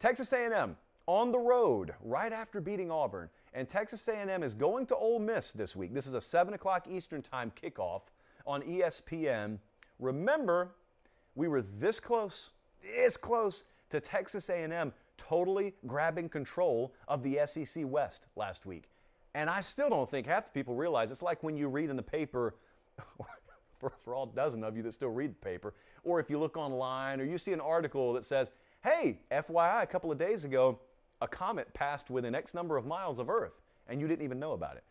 Texas A&M on the road right after beating Auburn, and Texas A&M is going to Ole Miss this week. This is a 7 o'clock Eastern Time kickoff on ESPN. Remember, we were this close, this close to Texas A&M totally grabbing control of the SEC West last week. And I still don't think half the people realize it's like when you read in the paper, for, for all dozen of you that still read the paper, or if you look online or you see an article that says, hey, FYI, a couple of days ago, a comet passed within X number of miles of Earth, and you didn't even know about it.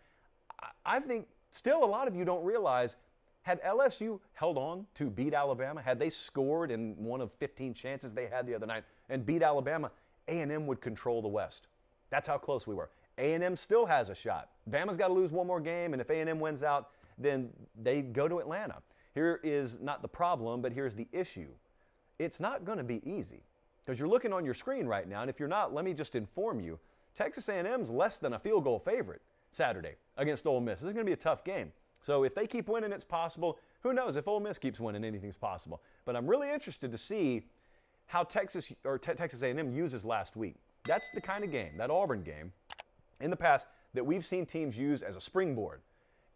I, think still a lot of you don't realize had LSU held on to beat Alabama, had they scored in one of 15 chances they had the other night and beat Alabama, A&M would control the West. That's how close we were. A&M still has a shot. Bama's got to lose one more game, and if A&M wins out, then they go to Atlanta. Here is not the problem, but here's the issue. It's not going to be easy because you're looking on your screen right now, and if you're not, let me just inform you. Texas A&M's less than a field goal favorite Saturday against Ole Miss. This is going to be a tough game. So if they keep winning, it's possible. Who knows? If Ole Miss keeps winning, anything's possible. But I'm really interested to see how Texas or te- Texas A&M uses last week. That's the kind of game, that Auburn game, in the past that we've seen teams use as a springboard.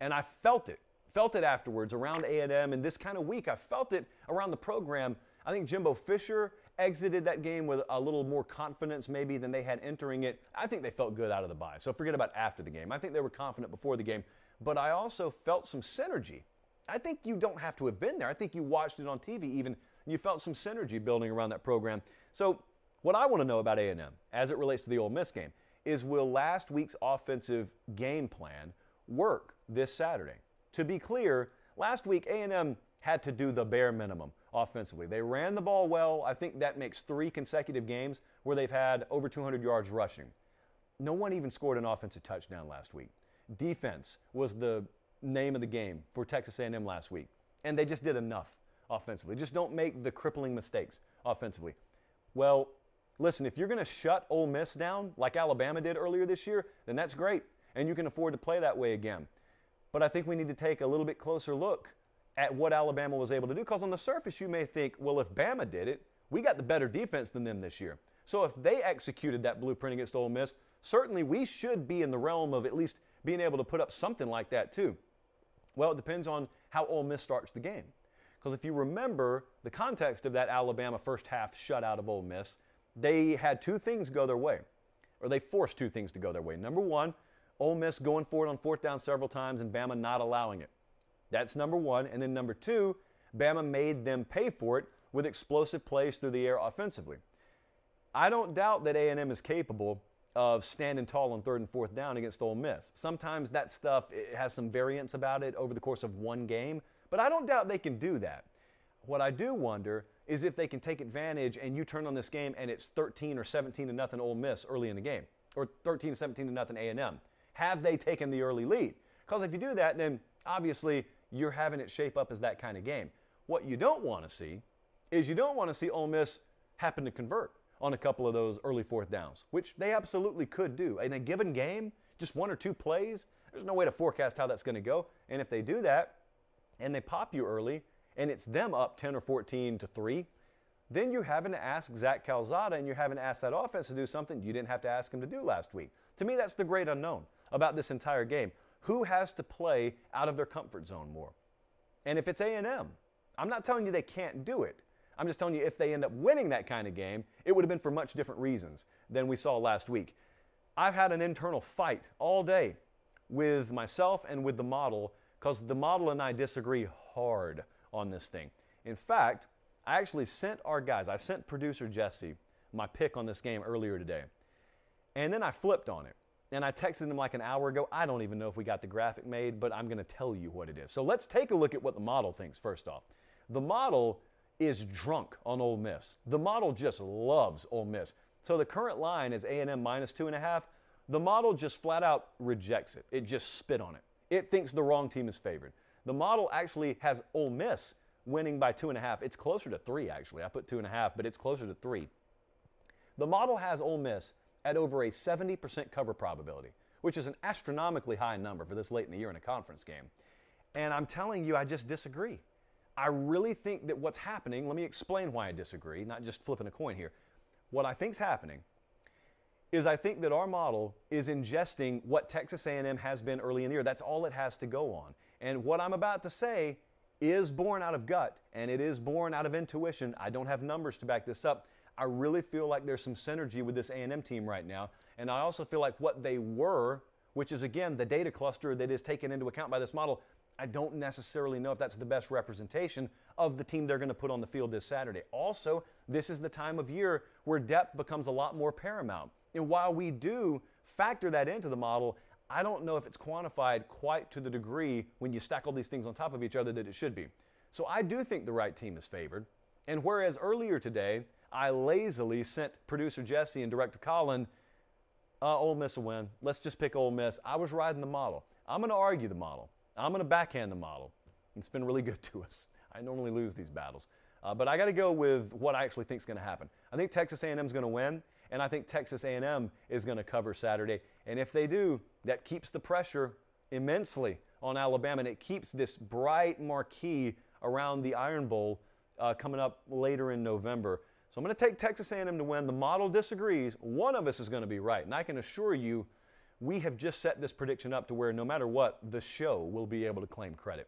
And I felt it, felt it afterwards around A&M. And this kind of week, I felt it around the program. I think Jimbo Fisher exited that game with a little more confidence maybe than they had entering it. I think they felt good out of the bye. So forget about after the game. I think they were confident before the game, but I also felt some synergy. I think you don't have to have been there. I think you watched it on TV even. You felt some synergy building around that program. So what I want to know about A&M as it relates to the Ole Miss game is will last week's offensive game plan work this Saturday? To be clear, last week A&M had to do the bare minimum offensively. They ran the ball well. I think that makes three consecutive games where they've had over 200 yards rushing. No one even scored an offensive touchdown last week. Defense was the name of the game for Texas A&M last week, and they just did enough offensively. Just don't make the crippling mistakes offensively. Well, listen, if you're going to shut Ole Miss down like Alabama did earlier this year, then that's great, and you can afford to play that way again. But I think we need to take a little bit closer look at what Alabama was able to do. Because on the surface, you may think, well, if Bama did it, we got the better defense than them this year. So if they executed that blueprint against Ole Miss, certainly we should be in the realm of at least being able to put up something like that too. Well, it depends on how Ole Miss starts the game. Because if you remember the context of that Alabama first half shutout of Ole Miss, they had two things go their way, or they forced two things to go their way. Number one, Ole Miss going for it on fourth down several times and Bama not allowing it. That's number one. And then number two, Bama made them pay for it with explosive plays through the air offensively. I don't doubt that A&M is capable of standing tall on third and fourth down against Ole Miss. Sometimes that stuff has some variance about it over the course of one game, but I don't doubt they can do that. What I do wonder is if they can take advantage and you turn on this game and it's 13 or 17 to nothing Ole Miss early in the game, or 13 17 to nothing A&M. Have they taken the early lead? Because if you do that, then obviously you're having it shape up as that kind of game. What you don't want to see is you don't want to see Ole Miss happen to convert on a couple of those early fourth downs, which they absolutely could do. In a given game, just one or two plays, there's no way to forecast how that's going to go. And if they do that and they pop you early and it's them up 10 or 14 to 3, then you're having to ask Zach Calzada and you're having to ask that offense to do something you didn't have to ask him to do last week. To me, that's the great unknown about this entire game who has to play out of their comfort zone more? And if it's A&M, I'm not telling you they can't do it. I'm just telling you if they end up winning that kind of game, it would have been for much different reasons than we saw last week. I've had an internal fight all day with myself and with the model because the model and I disagree hard on this thing. In fact, I actually sent our guys, I sent producer Jesse my pick on this game earlier today. And then I flipped on it and I texted him like an hour ago. I don't even know if we got the graphic made, but I'm going to tell you what it is. So let's take a look at what the model thinks first off. The model is drunk on Ole Miss. The model just loves Ole Miss. So the current line is A&M minus two and a half. The model just flat out rejects it. It just spit on it. It thinks the wrong team is favored. The model actually has Ole Miss winning by two and a half. It's closer to three, actually. I put two and a half, but it's closer to three. The model has Ole Miss at over a 70% cover probability, which is an astronomically high number for this late in the year in a conference game. And I'm telling you, I just disagree. I really think that what's happening, let me explain why I disagree, not just flipping a coin here. what I think's happening is I think that our model is ingesting what Texas A&M has been early in the year. That's all it has to go on. And what I'm about to say is born out of gut and it is born out of intuition. I don't have numbers to back this up. I really feel like there's some synergy with this A&M team right now, and I also feel like what they were, which is again the data cluster that is taken into account by this model, I don't necessarily know if that's the best representation of the team they're going to put on the field this Saturday. Also, this is the time of year where depth becomes a lot more paramount. And while we do factor that into the model, I don't know if it's quantified quite to the degree when you stack all these things on top of each other that it should be. So I do think the right team is favored. And whereas earlier today, I lazily sent producer Jesse and director Colin, uh, Ole Miss will win. Let's just pick Ole Miss. I was riding the model. I'm going to argue the model. I'm going to backhand the model. It's been really good to us. I normally lose these battles. Uh, but I got to go with what I actually think is going to happen. I think Texas A&M is going to win, and I think Texas A&M is going to cover Saturday. And if they do, that keeps the pressure immensely on Alabama, and it keeps this bright marquee around the Iron Bowl uh, coming up later in November. So I'm going to take Texas A&M to win. The model disagrees. One of us is going to be right, and I can assure you, we have just set this prediction up to where no matter what, the show will be able to claim credit.